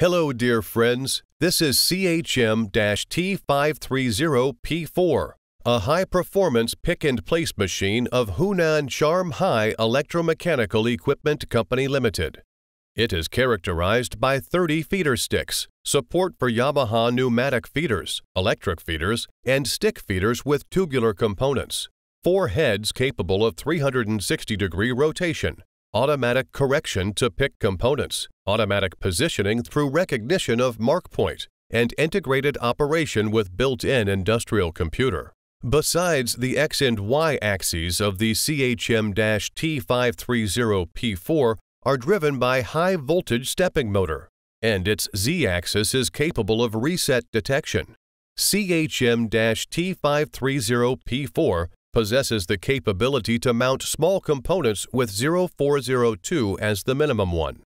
Hello, dear friends. This is CHM T530P4, a high performance pick and place machine of Hunan Charmhigh Electromechanical Equipment Company Limited. It is characterized by 30 feeder sticks, support for Yamaha pneumatic feeders, electric feeders, and stick feeders with tubular components, four heads capable of 360 degree rotation, automatic correction to pick components, automatic positioning through recognition of mark point, and integrated operation with built-in industrial computer. Besides the X and Y axes of the CHM-T530P4 are driven by high voltage stepping motor, and its Z axis is capable of reset detection. CHM-T530P4 possesses the capability to mount small components with 0402 as the minimum one.